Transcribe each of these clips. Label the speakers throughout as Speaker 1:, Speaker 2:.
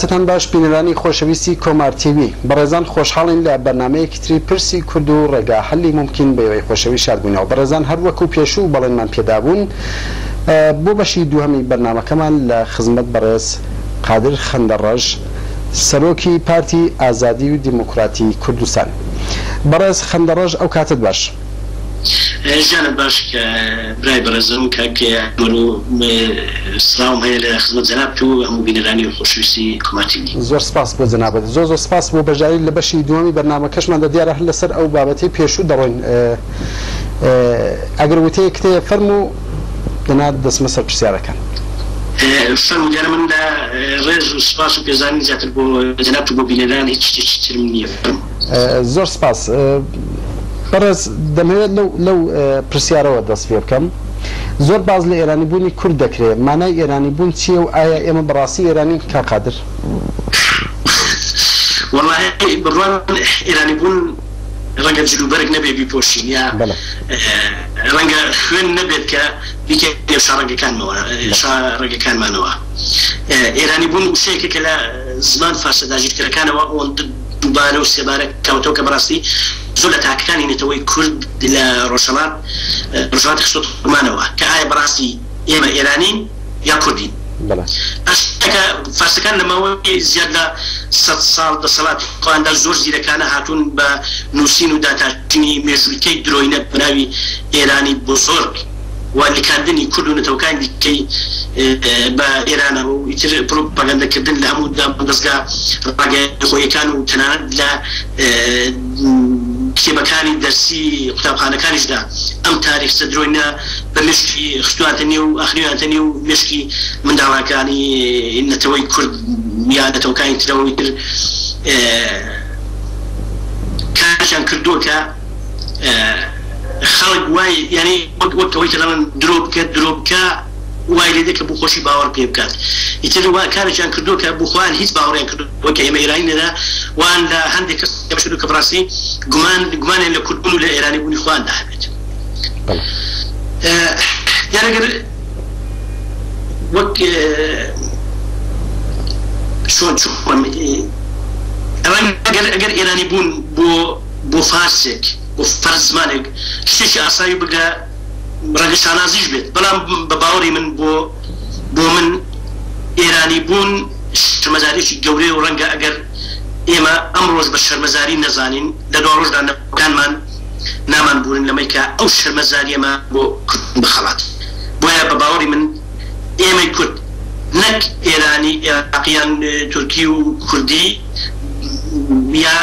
Speaker 1: کاتتان باش بینەرانی خۆشەویستی کۆمارتیوی بەڕێزان خۆشحاڵین لە بەنامەیەکی تری پرسی کرد و ڕێگا هەلی ممکن بەوەی خۆشەوی شادبوونەوە بەڕێزان هەروەکو و پێشوو بەڵێنمان پێدابوون بۆ بەشی دوهەمی بەرنمەکەمان لە خزمەت بەڕێز قادر خەندەڕەژ سەرۆکی پارتی ئازادی و دیموکراتی کوردستان بەڕێز خەندەڕەژ ئەو کاتت باش.
Speaker 2: ژیانە باش کە برای بەرەزم کاکەمەرو سلام هەیە لە خزمەت جەناب و هەموو بینەرانی خۆشویستی کماتینی
Speaker 1: زۆر سپاس بۆ جنابەت زۆر زۆر سپاس بۆ بەژایی لە بەشی دومی بەرنامە کەشماندا دیارە هەر لەسەر ئەو بابەتی پێشوو دەڕۆین ئەگەر وتەیە کتێ فەرم و دەنات دەسمە سەر پرسیارەکان.
Speaker 2: فەرمودیارە من لە ڕێز و سپاس و پێزانانی زیاتر بۆ جەناب بۆ بینەران هیچ تر نییە.
Speaker 1: زۆر سپاس. بەڕێز دەمەوێت لەو پرسیارەوە دەست پێ بکەم زۆر باز لە ئێرانی بوونی کورد دەکرێت مانای ئێرانی بوون چیە و ئایا ئێمە بەڕاستی ئێرانی کا قادر
Speaker 2: ئێرانی بوون ڕەنگە جلوبەرێک نەبێ بیپۆشین یا ڕەنگە خوێن نەبێت کە بیکە شارڕگەکانەوە ڕێگەکانمانەوە ئێرانی بوون وشەیەکە کە لە زمان فاشە داژیرکەکانەوە ئەو دووبارە و سێبارە کەوتەوە کە بڕاستی زۆر لە تاکەکانی نێتەوەی کورد لە ڕۆژەڵات ڕژات خشتمانەوە کە ئایا بەڕاستی ئێمە ئێرانین یا کوردین فارسەکان لەمەوە زیاد لە سە ساڵ دەسەڵات قواندا زۆر زیرەکانە هاتوون بە نووسین و داتاکردنی مێژویکەی درۆینە بناوی ئێرانی بۆ زۆر والیکاندنی کورد و نەتەوەکان دیکەی بە ئێرانەوە ئیتر پرۆپەگەندەکردن لە هەموو دەستگا ڕاگەی خۆیەکان و تەنانەت لە کتێبەکانی دەرسی قوتابخانەکانیشدا ئەم تاریخ سەدرۆینە بە مشکی خستواتنی و ئەخریوانتەنی و مشکی منداڵەکانی نەتەوەی کورد میانەتەوەکانی ترەوەی تر کارشان کردووە کە خەڵک وای یعنی وەکەوەی لەمن درۆ بکە درۆ بکە وای لێ دەکە بخۆشی باوەڕ پێ بکات ئیتر وا کارێکیان کردو کە بخواان هیچ كردو کرد يعني وەکە ايراني ئێرانینەدا وان لە هەندێک کەس بشد اللي كردو گومان ايراني لە خوان و لە طيب. آه، يعني بوونی خوان آه، دابێت شو وەک چۆن ئەوان ئەگەر يعني، ئێرانی بوون بو بۆ فارسێک و فەر زمانێک شتێکی ئاسایی بگە ڕەنگە شانازیش بێت بەڵام بە باوەری من بۆ بۆ من ئێرانی بوون شمەزارێکی گەورەی و ڕەنگە ئەگەر ئێمە ئەم ڕۆژ بە شەرمەزاری نەزانین لە دو ڕۆژدا نەکانمان نامان بوون لەمەیکە ئەو شەرمەزاریەمە بۆ بخەڵات بۆیە بە باوەری من ئێمە کورد نەک ئێرانی عقییان تورکی و کوردی یا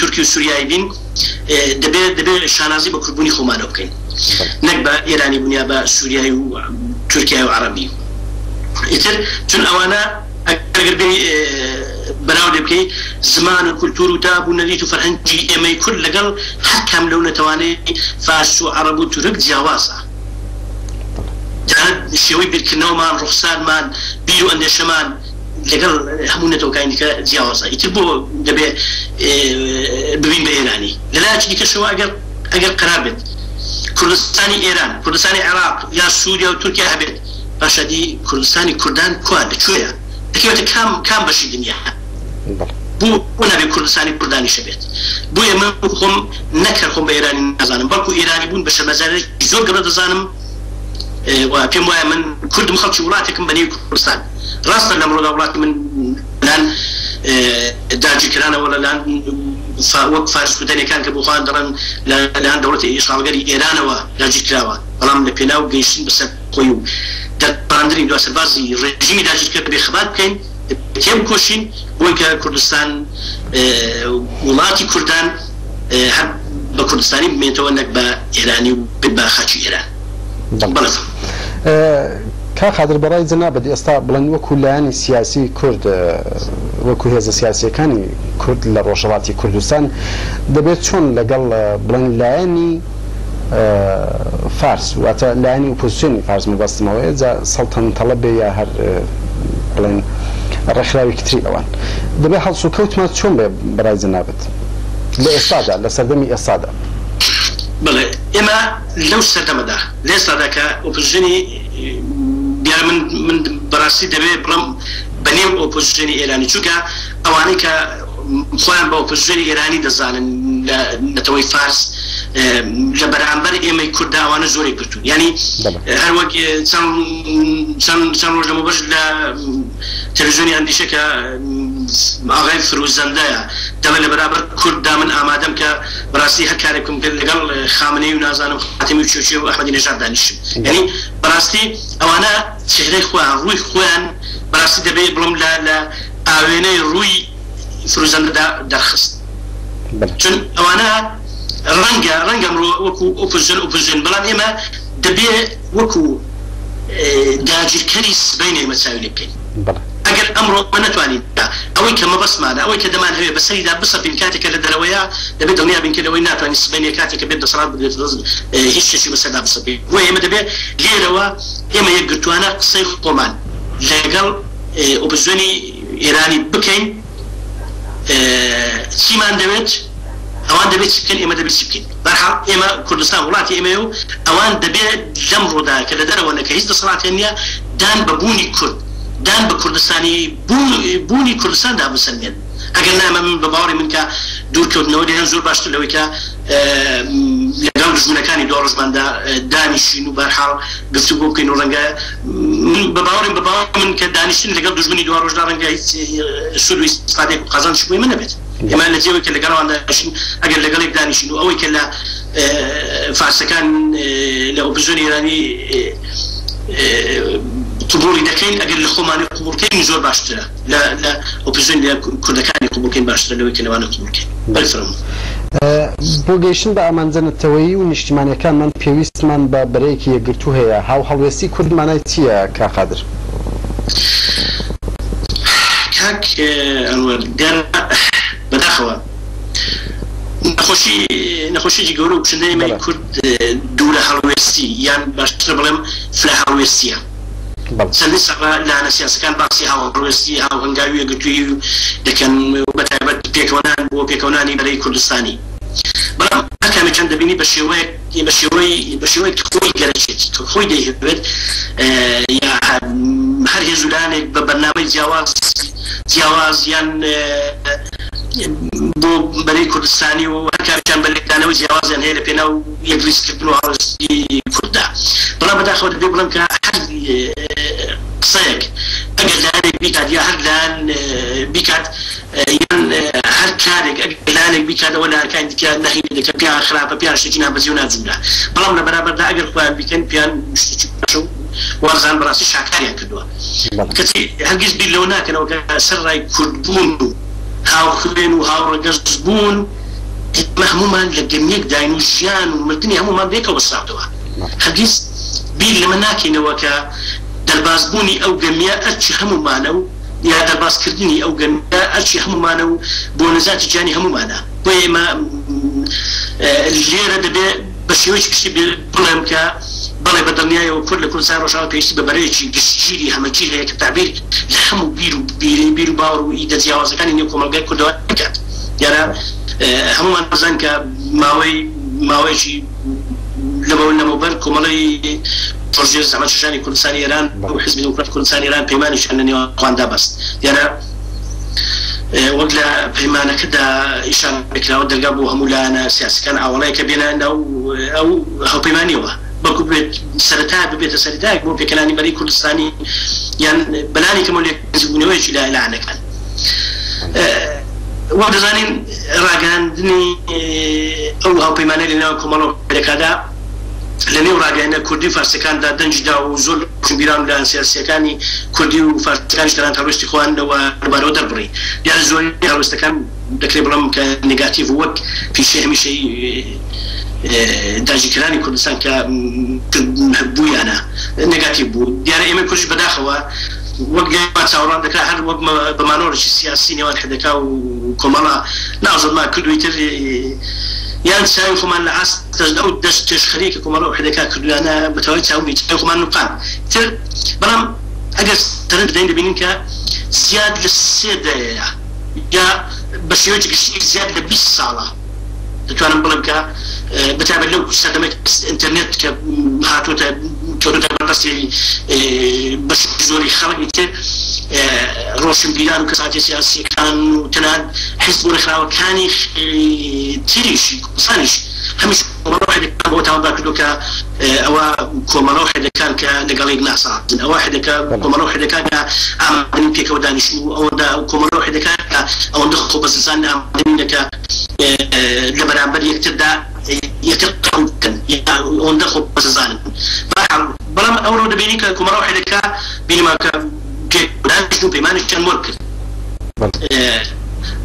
Speaker 2: تورکی و سوریایی بین دەبێت دەبێت شانازی بە کوربوونی خۆمانە بکەین نەک بە ئێرانی بنیا بە سووریایی و تورکیا و عربی ئیتر چون ئەوانە ئەگەربی بەناو دەبکەی زمان و کولتور و تاب و نەریت و فەرهەنگی ئێمەی کورد لەگەڵ هەر کام لەو نەتوانێت فاس و عرب و تورک جیاوازە شێوەی بیرکردنەوەمان ڕوخسانمان بیر و ئەندێشەمان لەگەڵ هەموو نەتەوەکانیکە جیاوازە ئیتر بۆ دەبێ ببین بە ئێرانی لەلاتی دیکەشەوە ئەگەر ئەگەر قرار بێت کوردستانی ئێران کوردستانی عراق یا سووریا و تورکیا هەبێت باشدی کوردستانی کوردان کوا لەکوێە دەکەوێتە کام کام بەشی دنیا بوو نابێ کوردستانی کوردانی شەبێت بۆ ئێمە خۆم نەکرد خۆم بە ئێرانی نازانم بەڵکو ئێرانی بوون بە شەمەزارێک زۆر گەڕە دەزانم پێم وایە من کوردم خەڵکی وڵاتێکم بەنێو کوردستان ڕاستە لە مرۆدا وڵاتی من لان داجیکرانەوە لەلاان وەک فارسکوتەنەکان کە بخواان دەڕن لەلاان دەوڵەتی ئیشالگەری ئێرانەوە داجیکراوە بەڵام لە پێناو گەیشتن بەسەر خۆی و دەپاندنی دوسەربازی ڕژیمی داجیکە بێخبات بکەین تێم کوشین بۆی کە کوردستان وڵاتی کوردان بە کوردستانی بمێتەوە نەک بە ئێرانی و ببا خەچی
Speaker 1: ئێران بەڵ کا خادر بەڕای جنا بەدی ئێستا بڵند وەکو لایانی سیاسی کورد وەکو هێزە سیاسیەکانی کورد لە ڕۆژەڵاتی کوردستان دەبێت چۆن لەگەڵ بڵند لایەنی فارس واتە لایانی ئوپۆزیسیۆنی فارس مەبەستمەوە ئێجا سەڵتەن تەڵە بێ یا هەر بڵێن ڕێکخراوی کتری ئەوان دەبێت هەڵسو کەوتمە چۆن بێ بەرای جنابێت لە ئێستادا لە سەردەمی ئێستادا
Speaker 2: بڵێ ئێمە لەو سەردەمەدا لێستاداکە ئۆپۆزیسیۆنی دیار من من بەڕاستی دەبێت بڵم بەنێو ئۆپۆزیژنی ئێرانی چووکە ئەوانەی کە خۆیان بە ئۆپۆزیژنی ئێرانی دەزانن نەتەوەی فارس لە بەرامبەر ئێمەی کورداوانە زۆری کردو ینی هەروەک چەند ڕۆژ لەمە بەش لە تەلویزیۆنی ئەندیشەکە ئاغای فروزەندەیە دەمە لە بەرابەر کووردا من ئامادەم کە بەڕاستی هەکارێکم کرد لەگەڵ خامنەی و نازانم حتیمی چوچێ و ئەحمەدی نژاد دانیش یعنی بەڕاستی ئەوانە چهرەی خۆیان ڕووی خۆیان بەڕاستی دەبێت بڵم لە لە ئاوێنەی ڕووی فروزەندەدا دەرخست چون ئەوانە ڕەنگە ڕەنگەم وەکو ئۆپژن ئۆپژن بەڵام ئێمە دەبێ وەکو داگیرکەری سبەی نێمە چاوی لەکەین ئەگەر ئەمڕۆ نتوانین ئەوەی کەمە بەسمانە ئەوەی کە اللي هەیە بەسەریدا بسە بین کاتێکە لە دەرەوەیە دەبێت دڵنیا بینکەەوەی ناتوانانی سبێنی کاتێککە بێت دەسەڵات بدێت دەست هیچ سێسی بەسەدا بسەبین بۆ ئێمە دەبێت لێرەوە ئێمە یەک گرتوانە قسەی خۆمان لەگەڵ ئۆپزیۆنی ئێرانی بکەین چیمان دەوێت ئەوان دەبێت چکن ئێمە دەبێت بکەین بەرحا ئێمە کوردستان وڵاتی ئێمە و ئەوان أوان لەم ڕوودا ده كده دلوا نەکە هیچ دەسەڵاتێن نیە دان ببوني كرد دان بە کوردستانی بوونی کوردستان دابسەندێن ئەگەر نامە من بە باوەڕی منکە دوورکەوتنەوە دێن زۆر باشتر لەوەیکە لەگەڵ دژمونەکانی دۆ ڕزماندا دانیشین و بەرحاڵ گفتو بۆ بکەین و ڕەنگە بە باوەڕی بە باوە من کە دانیشتن لەگەڵ دژمنی دو ڕۆژدا ڕەنگە سود و استفادێک و قازان شوی منە بێت ئێمان لە جێوە کە لەگەڵوانشین ئەگەر لەگەڵێک دانیشین و ئەوەی کە لە فارسەکان لە ئۆپزۆنی ئێرانی قبولی دەکەین ئەگەر لە خۆمانی قوبولکەین زۆر باشترە لە ئۆپزیۆن کوردەکانی قوبولکەین باشترە لەوەی کەنەوانە قوبولکەین
Speaker 1: بەفرم بۆ گەیشتن بە ئامانجەنەتەوەی و نیشتیمانەکانمان پێویستمان بە بەرەیەکی یەگرتو هەیە هاو هەڵوێستی کوردمانای چییە کاقادر
Speaker 2: کاک بەداخەوە نەخۆشی نەخۆشیی گەورە و پشندەی مای کورد دوورە هەڵوێستی یان باشتر بڵێم فلا هەڵوێستیە چەندی سەبە لە نەسیاسەکان باسی هاوڕۆستی هاو هەنگاویە گوتووی دەکەن بەتایبەت پێکەوەنان بۆ پێکەوەنانی بەرەی کوردستانی بەڵام ئەکامی چەند دەبینی بە شێوەیە بە شێوەی بە شێوەی خۆی گەرەچێت خۆی دەیهێت یا هەر هێزودانێک بە بەرنامەی جیاواز جیاواز یان بۆ بەری کوردستانی و هەرکارچان بەلێکدانەوە جیاوازیان هەیە لە پێناو یەکلیستکردن و هاوستی کووردا بەڵام بەداخەوە دەبێ بڵم کە کارێک بیکات یا هەردان بیکات یان هەر کارێک ئەگەلانێک بیکاتەوە لەکان دیکە نهینە دەکە پیان خراپە پیان شتی نابەزی و نازمدا بەڵام لە بەرابەردا ئەگەر خۆیان بیکەن پیان وەزان بەڕاستی شاکاریان کردووە کەچی هەرگیز بیر لەوە ناکەنەوە کە سەرڕای کوردبوون و هاوخوێن و هاوڕەگەز بوون هەمومان لە گەمیەک داین و ژیان و مردنی هەمومان بێکەوە ساوتەوە هەرگیز بیر لەمە ناکەینەوە کە دەربازبوونی ئەو گەمیە ئەرچی هەمومانە و یا دەربازکردنی ئەو ئەرچی هەمومانە و بۆ نەزاتی جانی هەمومانە بۆ ئێمە لێرە دەبێ بە شێوەی کشتی بڵێم کە بەڵێ بە دڵنیایەوە کورد لە کوردسان ڕۆژاوە پێیشتی بە بەرەیەکی گشتگیری هەمەکی هەیە کە تابیر لە هەموو بیر و بیرین بیر و باور و ئیدە جیاوازەکانی نێو کۆمەلگای کوردەوە بکات یارە هەمومان بزان کە ماوەی ماوەیەکی لەمەەوە نەمەوبەر کۆمەڵی چۆژێ زەمەشانی کوردستانی ئێران نعم. و حزبی دموکرات کوردستان ئێران پەیمانیش هەنەنێەوە خواندا بەست يعني، إيه، یانە وەک لە پەیمانەکەدا ئیشان بکراوە دەرگا بۆ هەموو لاەنە سیاسەکان ئاوەڵایکە بێناندا و ئەو هەڵپەیمانیەوە بەکو بێت سەرتا ببێتە سەرداک بۆ پێکەلانی بەری کوردستانی یان بەلانی کەمەلێکبوونەوەیکی لا لاانەکان وا دەزانین ڕاگەاندنی ئەو هەڵپەیمانە لەناو کۆمەڵەوە پێکادا لەنێو ڕاگەیانە کوردی فارسەکاندا دەنجدا و زۆر کوبیران لە سیاسەکانی کوردی و فارسەکان دەران هەڕستی خۆیانەوە لەبارەوە دەبڕی یا زۆری هەڕستەکان دەکرێت بڵم کە نگاتیڤ وەک پیشێ هەمیشەی داجیکرانی کوردستان کە بوویانە نگاتی بوو دیارە ئێمە کوش بەداخەوە وەک چاوەڕان دەکرا هەر وەک بەمانۆڕی سیاسی نێوان کردەکە و کۆمەڵە نازڵما کردویتر یان چاوی خۆمان لە ئاست ئەو دەست تێشخەریکە کۆمەڵە حدەکە کردویانە بەتەوای چاومی چاوی خۆمان نوقان تر بەڵام ئەگەر تەرنج دەین دەبینین کە زیاد لە سێدەیە یا بە شێوەیەکی زیاد لە 20 ساڵە دەتوانم بڵم کە بتابێت لەو سەدەمێت ئینتەرنێت کە هاتوتە کەوتە بەڕاستی بەش زۆری خەڵکی تر ڕۆشنبیران و کەساتی سیاسیەکان و تەنان حیز بۆ ڕێکخراوەکانی تریش او او بۆ تاوا کردوکە ئەوە کۆمەڵە حێدەکان او لەگەڵی ناسازن ئەوە حێدەکە کۆمەڵە حێدەکان کە او پێکەوە دانیش و ئەوەدا او حێدەکان کە ئەوەندە خۆ بەززان ئامادەن دەکە او بەرامبەر یەکتردا یەکتر او ئەوەندە خۆ بەززانن بەڵام ئەو ڕۆ دەبینی کە کۆمەڵە حێدەکە بینیماکە que branch be man chan mork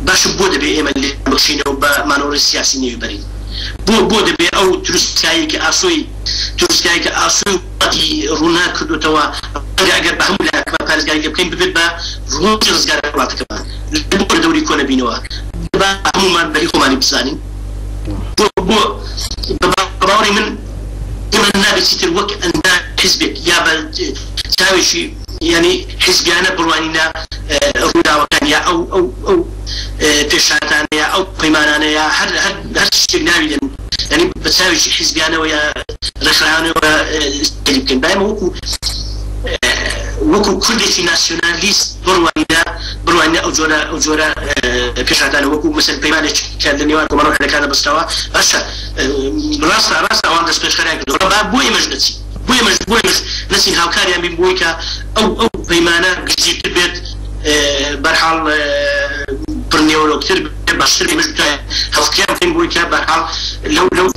Speaker 2: باش بود به ایمان لی بخشینه و با منور سیاسی نیو برید بود بود به او ترسکایی که آسوی ترسکایی که آسوی وقتی رونا کردو تو اگر به هم لحظه ما پرزگاری که بکنیم ببید با روز رزگاری وقت که لبور دوری کنه بینوا با همون بری خومانی بزنیم بو بو باوری من ایمان نبیسیتر وک اندار حزبک یا با چاوشی ینی حزبیانە بڕوانینە ڕووداوەکانیا ئەو ئەو ئەو پێشاتانەیە ئەو پەیمانانەیە هەر هەر شتێک ناویدن ینی بەساویشی حزبیانەوە یا ڕخرانەوە بکەین بایم وەکو وەکو کوردێکی ناسیۆنالیست بڕوانینە بڕوانە ئەو جۆرە ئەو جۆرە پێشاتانە وەکو مەسەر پەیمانێک لە نێوان کۆمەڕەکانە بستەوە باشە ڕاستە ڕاستە ئەوان دەست پێشخەرێک دۆڕە بۆی مەژنەچی بۆی مەژ بۆی مەژ نسی هاوکاریان بین بۆی کە ئەو ئەو پەیمانە گشتتر بێت بەرحاڵ پرنیۆلۆکتر باشتر هەڵکیان پێین بۆی کە بەرحاڵ لەو لەو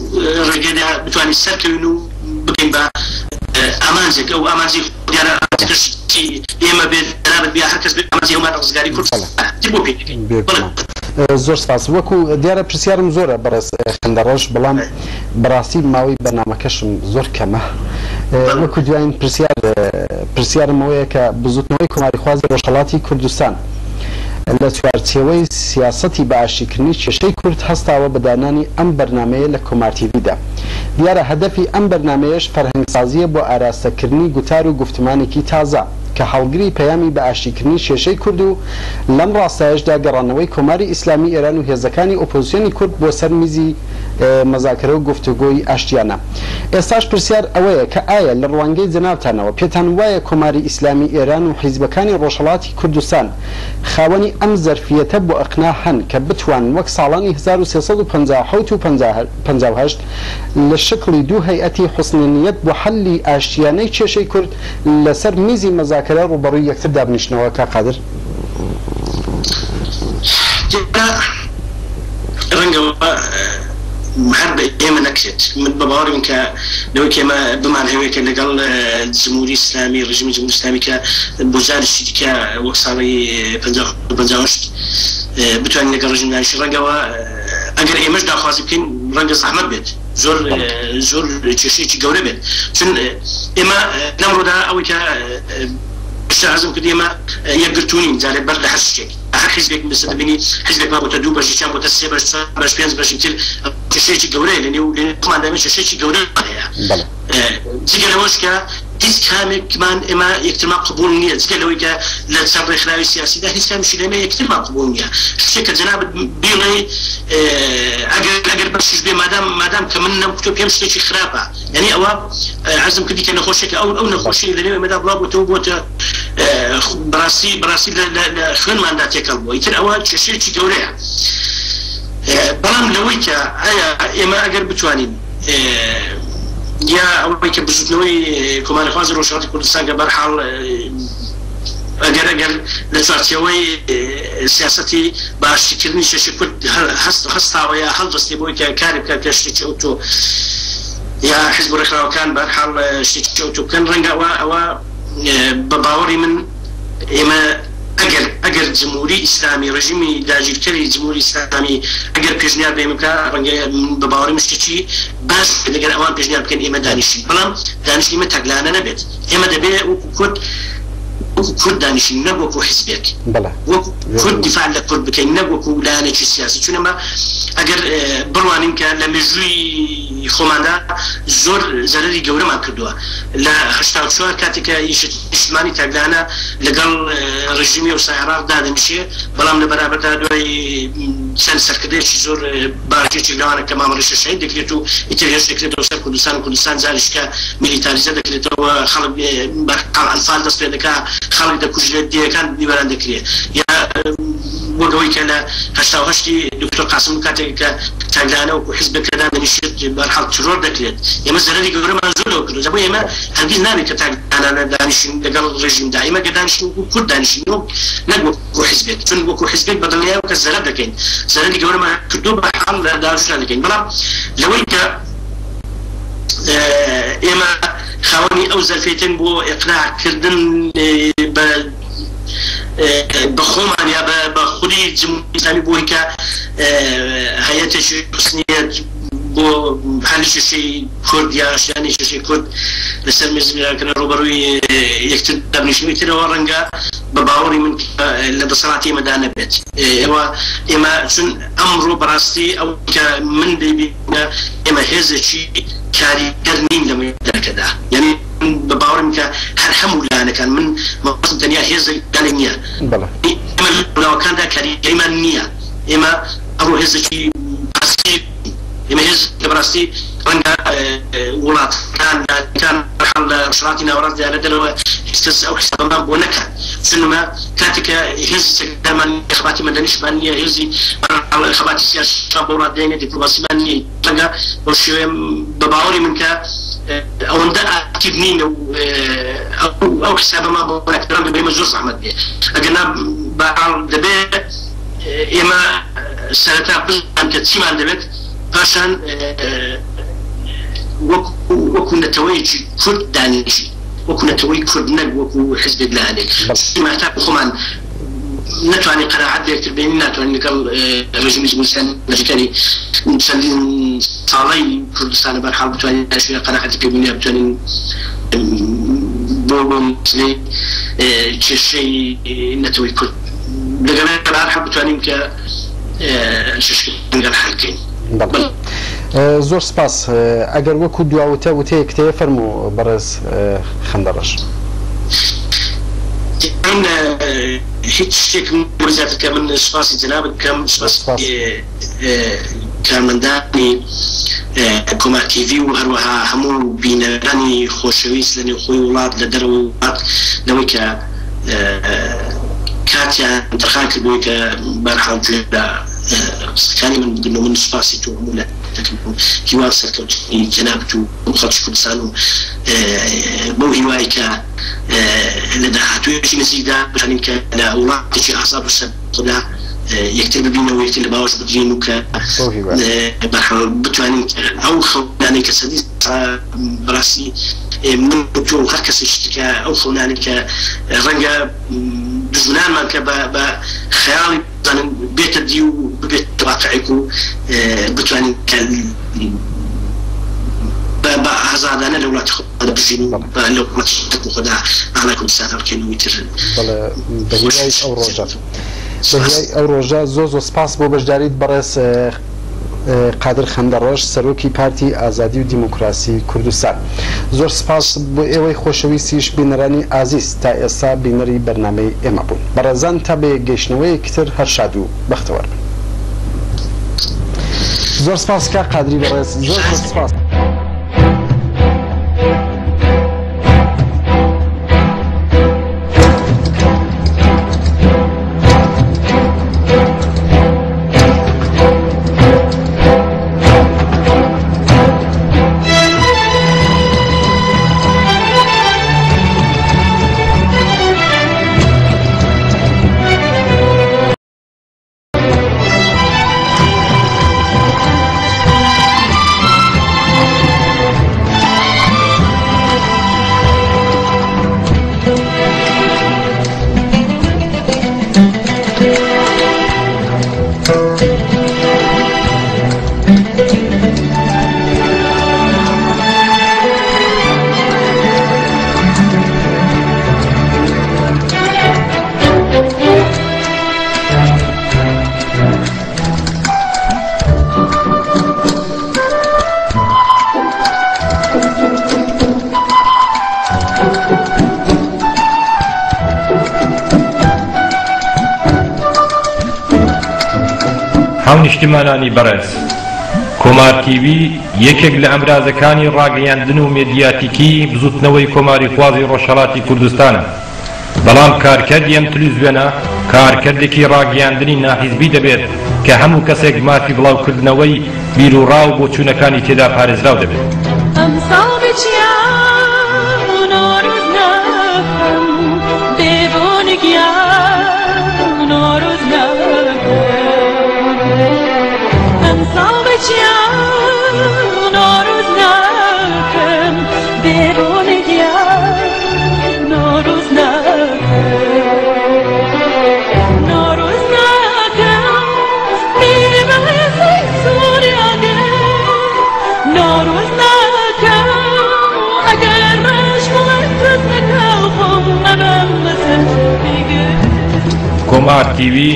Speaker 2: ڕێگەدا بتوانین سەرکەون و بکەین بە ئامانجێک ئەو ئامانجی ئێمە بێت بیا هەرکەس
Speaker 3: بێت ئامانجی ئەومان ڕزگاری کورد بۆ
Speaker 1: پێ زۆر سپاس وەکو دیارە پرسیارم زۆرە بەڕێز خندەڕۆژ بەڵام بەڕاستی ماوەی بەنامەکەشم زۆر کەمە وەکو دوایین پرسیار پرسیارمەوەیە کە بزوتنەوەی کۆماریخواز ڕۆژهڵاتی کوردستان لە چوارچێوەی سیاستی باشیکردنی کێشەی کورد هەستاوە بەدانانی ئەم بەرنمەیە لە کۆمارتیویدا دیارە هەدەفی ئەم بەرنمەیەش فەرهەنگسازیە بۆ ئاراستەکردنی گوتار و گفتمانێکی تازە کە هەڵگری پەیامی بە ئاشیکردنی شێشەی کورد و لەم ڕاستایشدا گەڕانەوەی کۆماری ئیسلامی ئێران و هێزەکانی ئۆپۆزیۆنی کورد بۆ سەر میزی مەزاکرە و گفتوگۆی ئاشتیانە ئێستاش پرسیار ئەوەیە کە ئایا لە ڕوانگەی جناوتانەوە پێتان وایە کۆماری ئیسلامی ئێران و حیزبەکانی ڕۆژهڵاتی کوردستان خاوەنی ئەم زەرفیەتە بۆ ئەقنا هەن کە بتوان وەک ساڵانی 1950 لە شکلی دوو هەیەتی حسننیەت بۆ حەلی ئاشتیانەی کێشەی کورد لەسەر میزی مەزاکرە ڕوبڕوی یەکتر دابنیشتنەوە کا قادر
Speaker 2: ڕەنگە محب دائما نكشت من ببارم ك لو كما بمعنى هو كنقل الجمهورية آه، الإسلامية رجيم الجمهورية الإسلامية كبوزار السيدي كا وصاري آه، بنجاوشت آه، بتوان نقل رجيم نعيش رقوا أجر إيمش داخوازي بكين رقا زحمة بيت زۆر زۆر کێشەیەکی گەورە بێت چون نمرو نەمڕۆدا ئەوەی کە شازم کردی ما یەکگرتوونی جارێ بەر لە حزب یک مثل دەبینی حزب ما بوده سه بچه چیان بۆتە سێ بەش بەش پێنج بەشی تر کشێکی گەورەیە لە نێو لێمان دەمێ شەشێکی گەورە هەیە جگەرەوەش کە هیچ کامێک من ئێمە یەکترمان قبول نییە جگە لەوەی گە لە سەر ڕێکخراوی سیاسیدا هیچ کامیشی لەمە یەکترمان قبول نییە شتێککە جناب بیڵێ ئەگەر اه، ئەگەر بەشیش بێ مادام مادام کە من نەمکتۆ پێم شتێکی خراپە یعنی ئەوە اه، عزم کردی کە نەخۆشێکە ئەو ئەو نەخۆشی لەنێو ئێمەدا بڵاو بۆتەوە بۆتە اه، براسی براسی لە خوێنماندا تێکەڵ بووە ئیتر ئەوە چێشێکی گەورەیە بەڵام لەوەی کە ئایا ئێمە ئەگەر بتوانین یا ئەوەی کە بزنەوەی کۆمانخواز ڕۆژاتی کوردستان گە بەرحاڵ ئەگەر ئەگەر لە چارچەوەی سیاستی باشکردنی شش کورد هەست هەستاوە یا هەڵدەستی بۆی کە کاری بکە پێشتی چوتۆ یا حز ڕێکخراوەکان بەرحاڵ شتوکەن ڕەنگەوە ئەوە بە باوەڕی من ئێمە ئەگەر ئەگەر جمهوری ئیسلامی ڕژیمی داگیرکەری جمهوری ئیسلامی ئەگەر پێشنیار بێمکە ڕەنگە بە باوەڕی مشتێکی باش لەگەر ئەوان پێشنیار بکەن ئێمە دانیشی بەڵام دانیشتیمە تەگلانە نەبێت ئێمە دەبێت و کورد كرد أنا شو نبوك وحزبك بلا كرد دفاع لك كرد بك نبوك ولا أنا شو السياسة شو نما أجر آه، بروانين كان لما جوي خماندا زور زرري جورا ما كردوا لا خشتاو شو كاتك إيش إسماني تقدانا لقال آه، رجيمي وسعراق دادا مشي بلام لبرابر دوي سن سرکده چی زور آه، باجی چی لانه رش الشهيد دكتو شهید دکریتو ایتریش دکریتو سر کردستان کردستان زالش كا ميليتاريزا دكتو خلب بقى الفال دست دكتو خەڵک دەکوژێت دیەکان نیوەران دەکرێت یا بۆەوەی کە لە هەشتاهشتی دکتۆر قاسم کاتێک کە تەنگانە و حزبەکەدا دەنیشت بەرحڵ ترۆر دەکرێت ئێمە زەرری گەورەمان زۆرەوە کرد بۆ ئێمە هەرگیز نابێت کە تاگانانە دانیشین لەگەڵ ڕژیم دائمە کە دانیشین و کورد دانیشین و نەک حزبێت چون وەکو حزبێت بەدڵنیاو کە زەرە دەکەین زەرری گەورەمان کردو بەحڵ لە داروشان دەکەین بەڵام لەوەی کە ئێمە او خاوەنی ئەو زەرفێتن بۆ ئقراکردن بە إيه، بەخۆمانیا إيه، بە خودی جمهوری ئسلامی بۆیکە إيه، هەیەتەشی حسنیت بۆ حالی شوشەی کورد یاشانی شوشەی کورد لەسەر مزمیانکە ڕۆبەروی یەکتر دابنیشمیترەوە ڕەنگە بە باوەڕی من لە دەسەڵاتی ئمەدا نەبێت ئێوە ئێمە چون ئەمڕۆ بەڕاستی ئەو کە من دەیبینە ئێمە هێزەکی کاریگەر نین لە دەکەدا
Speaker 1: یعنی بە باوەڕم کە هەر هەموو لاەکان من مەقصد دنیا هێز نییە ئەمەلاوەکاندا کاریگەریمان نییە ئێمە ئەڕۆ هێزەکی بەڕاستی
Speaker 2: ڕەنگە وڵاتەکان لە شڵاتی ناوەڕاستدا لە دەرەوە هیچکەس ئەو حسابمان بۆ نەکە چونمە کاتێکە هێزمان خباتی مەدەنیشمان نیە هێزی خباتی سیاشان بۆ ڕادێنێ دیپلۆماسیمان نیە ڕەنگە بۆ شێوێ بە باوەری منکە ئەوەندە ئاکتیب نین ئەو حسابەمان بۆ نەکەران دەبێمە زۆر زەحمەت بێ ئەگەنا بەعاڵ دەبێت ئێمە سەرەتا بزان کە چیمان دەبێت قاسان اه، وكنا تويت كرد دانيسي وكنا توي كرد نج وكو حزب دلاني ما تاب خمان نتواني قناعات ديك بيني نتواني قال اه، رجل يجب إنسان نفكري مسلين صالي كردستان برحال بتواني شوية قناعات بيني بتواني بولون تلي تشي اه، نتوي كرد لقنا قناعات بتواني مكا ششكي نقل حركين
Speaker 1: بله اه، زۆر سپاس اه، ئەگەر وەکو دواوتە وتەیە کتەیە فەرم و بەڕێز اه، خەندەڕش
Speaker 2: هیچ شتێک مرزاتەکە من سپاسی جناب بکەم سپاس کارمەندانی کۆماکیوی و هەروەها هەموو بینەرانی خۆشەویست لە نێوخۆی وڵات لە دەرەوە وڵات لەوەی کە کاتیان تەخان کردووی کە بەرحاڵ كان من من سباسي تو عمولة كي واصل كي جناب تو مخدش كنسانو مو هوايكا لدى هاتو يشي نزيدا بشان يمكن لأولاد تشي أعصاب السبب يكتب یەکتر ببینە و یەکتر لە باوەش بگرین و کە بتوانین ئەو خەڵانەی کە سەدی بڕاستی من بۆ هەر کەسیشتکە ئەو خەڵانانی کە ڕەنگە
Speaker 1: دژنانمان کە بە بيت بزانن بێتە دی و ببێت واقعیک و بتوانین کە ئازادانە لە وڵاتی بژین لە حکوومەتی خدا ئاڵێکم سادەکەن ویتر بەهیای ئەو ڕۆژات. ئەو ڕۆژە زۆ زۆ سپاس بۆ بەشداریت بەڕێز قادر خەندەڕۆژ سەرۆکی پارتی ئازادی و دیموکراسی کوردستان زۆر سپاس بۆ ئێوەی خۆشەویستیش بینەرانی ئازیز تا ئێستا بینەری بەرنمەی ئێمە بوون بەڕێزان تا بێ گەشتنەوەی کتتر هەرشاد و بەختەوەر زۆر سپاسکە قادری بەڕێز زۆر سپاس.
Speaker 3: میهمانانی بەڕێز کۆمارتیوی یەکێک لە ئەمرازەکانی ڕاگەیاندن و مێدیاتیکی بزوتنەوەی کۆماری خوازی ڕۆژهڵاتی کوردستانە بەڵام کارکردی ئەم تلوزبێنە کارکردێکی ڕاگەیاندنی ناحیزبی دەبێت کە هەموو کەسێک مافی بڵاوکردنەوەی بیرروڕاو بۆ چوونەکانی تێدا پارێزراو دەبێت
Speaker 4: ئەمساڵ بچیان
Speaker 3: ئارتیوی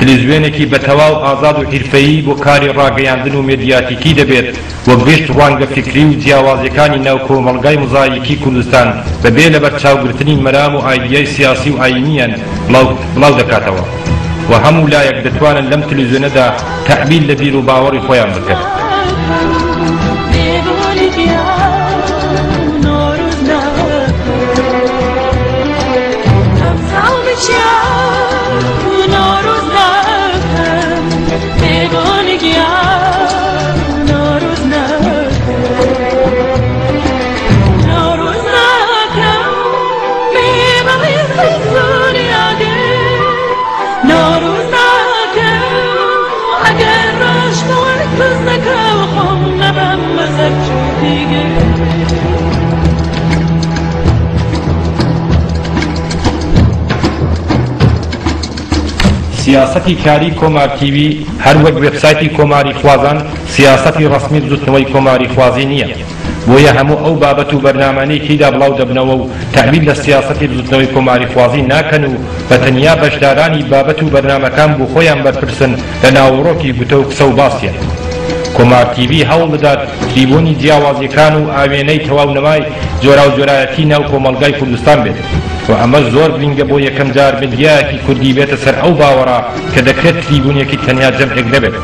Speaker 3: تلزوێنێکی بەتەواو ئازاد و حرفەیی بۆ کاری ڕاگەیاندن و مێدیاتیکی دەبێت وەک گەشت ڕوانگە فکری و جیاوازەکانی ناو کۆمەلگای مزایەکی کوردستان بەبێ لە بەرچاوگرتنی مەرام و ئایدیای سیاسی و ئاینیان بڵاو دەکاتەوە و هەموو لایەک دەتوانن لەم تلزیۆنەدا تەحمیل لە بیر و باوەڕی خۆیان بکرد سیاسەتی کاری کۆمارتیوی هەروەک وبسایتی کۆماری خوازان سیاسەتی ڕسمی زوتنەوەی کۆماری خوازی نییە بۆیە هەموو ئەو بابەت و بەرنمانەیەکیدا بڵاو دەبنەوە و تەمیل لە سیاسەتی زوتنەوەی کۆماری خوازی ناکەن و بە تەنیا بەشدارانی بابەت و بەرنمەکان بۆ خۆیان بەرپرسن لە ناوەڕۆکی گوتە و قسە و باسیە. کۆمارتیوی هەوڵ بدات تریبوونی جیاوازیەکان و ئاوێنەی تەواونەمای جۆرا و جۆرایەتی ناو کۆمەلگای کوردستان بێت و ئەمە زۆر گرنگە بۆ یەکەم جار ملیایەکی کوردی بێتە سەر ئەو باوەڕە کە دەکرێت تریبوونیەکی تەنیا جەمعێک نەبێت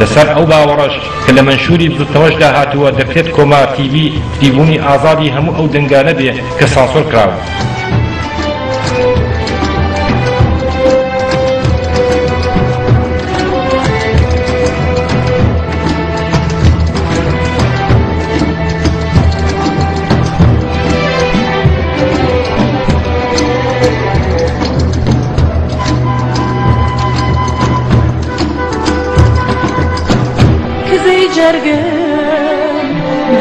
Speaker 3: لەسەر ئەو باوەڕش کە لە منشوری بزتەوەشدا هاتووە دەکرێت کۆمارتیوی تریبوونی ئازادی هەموو ئەو دەنگانە بێ کە سانسۆر کراوە.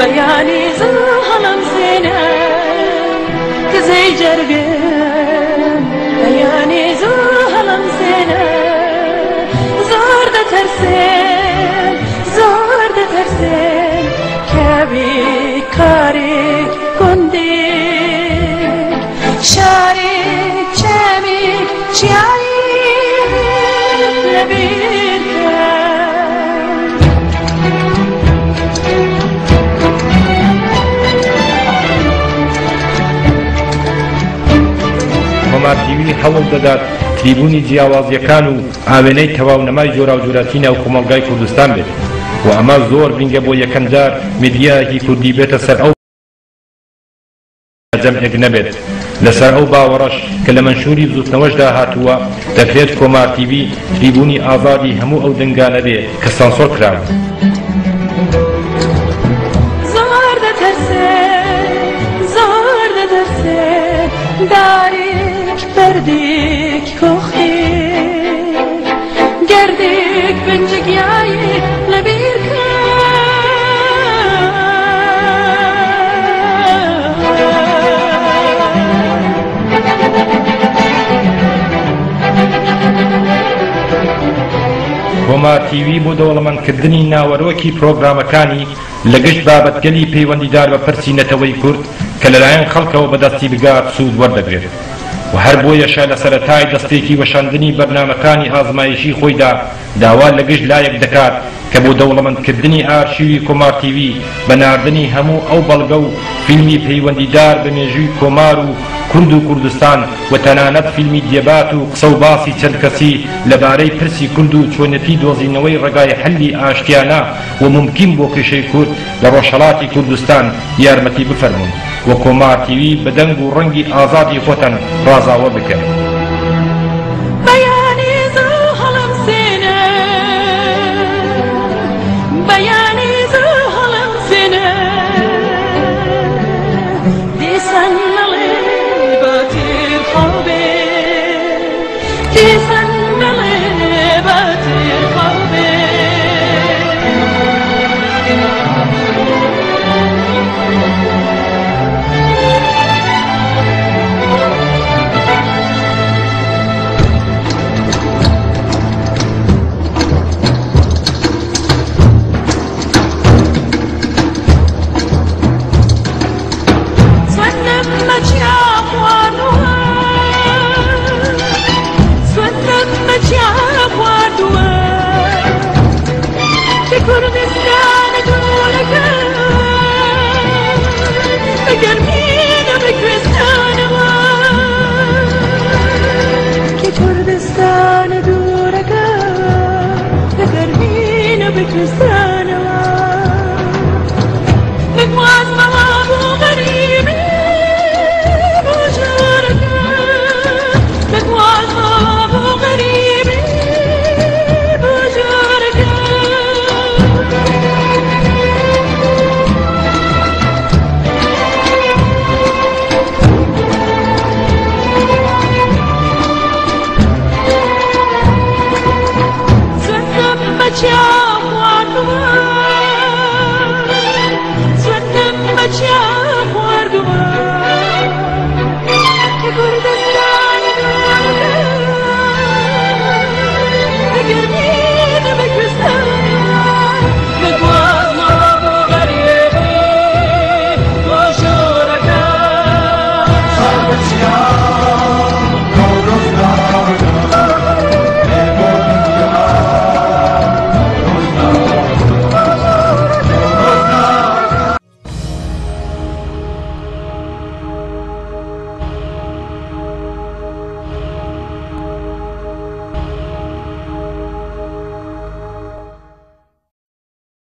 Speaker 4: بياني زهلا زينب كزي جربي
Speaker 3: ڕاکیوی هەوڵ دەدات تریبوونی جیاوازیەکان و ئاوێنەی تەواو نەمای جۆرا و جوراتی ناو کۆمەلگای کوردستان بێت و ئەمە زۆر بینگە بۆ یەکەمجار مدیایەکی کوردی بێتە سەر ئەو جەمهێک نەبێت لەسەر ئەو باوەڕەش کە لە منشوری بزوتنەوەشدا هاتووە دەکرێت کۆمارتیوی تریبوونی ئازادی هەموو ئەو دەنگانە بێت کە سانسۆر کراوە. هۆما تیوی بۆ دەوڵەمەندکردنی ناوەرۆکی پرۆگرامەکانی لە گشت بابەتگەلی پەیوەندیدار بە پرسی نەتەوەی کورد کە لەلایەن خەڵکەوە بەدەستی بگات سوود وەردەگرێت و هەر بۆ یەشە لە سەرەتای دەستێکی وەشاندنی بەرنامەکانی ئازمایشی خۆیدا داوا لە گشت لایەک دەکات کە بۆ دەوڵەمەندکردنی ئاشیوی کۆمارتیوی بەناردنی هەموو ئەو بەڵگە و فیلمی پەیوەندیدار بە مێژووی کۆمار و کورد و کوردستان و تەنانەت فیلمی دیێبات و قسە و باسی چەند کەسی لەبارەی پرسی کورد و چۆنەتی دۆزینەوەی ڕێگای حەلی ئاشتیانە و ممکن بۆ کشەی کورد لە ڕۆژهڵاتی کوردستان یارمەتی بفەرمون و کۆمارتیوی بەدەنگ و ڕەنگی ئازادی خۆتان ڕازاوە بکەن.